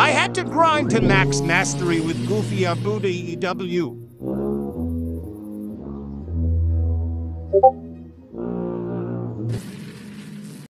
I had to grind to max mastery with Goofy Abuda EW.